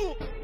Ooh.